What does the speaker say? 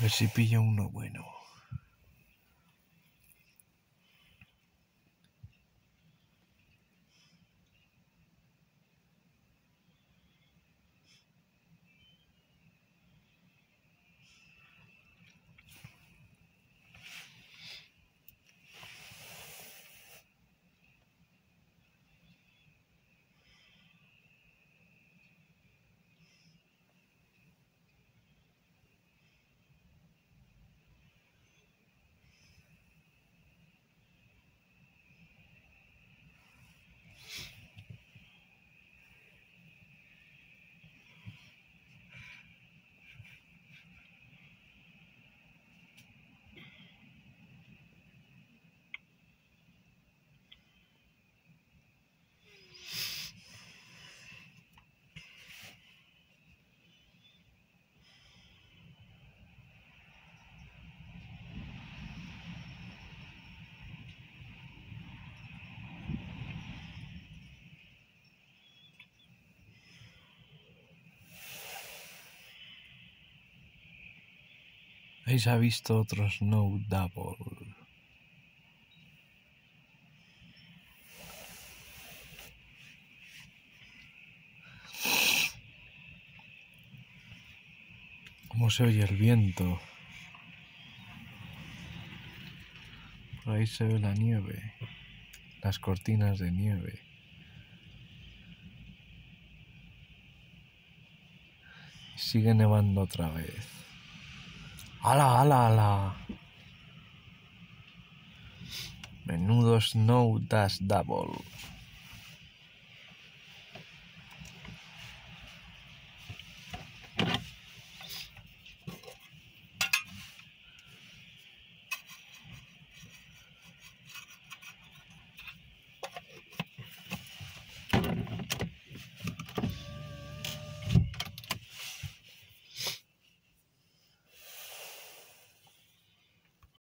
A ver si pillo uno bueno. Se ha visto otro Snow Double. ¿Cómo se oye el viento? Por ahí se ve la nieve, las cortinas de nieve. Sigue nevando otra vez. ¡Hala, hala, hala! Menudo Snow Dash Double.